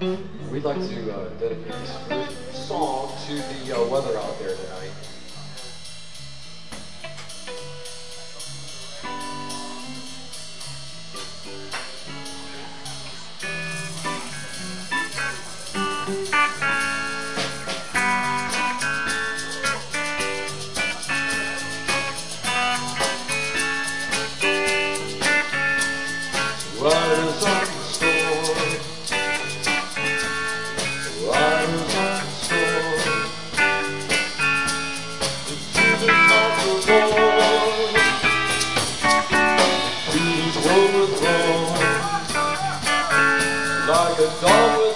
We'd like to uh, dedicate this song to the uh, weather out there tonight. Overthrown. Like a dog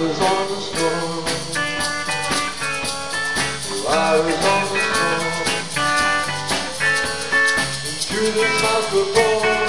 Riders on the storm. Riders on the storm. Into the microphone.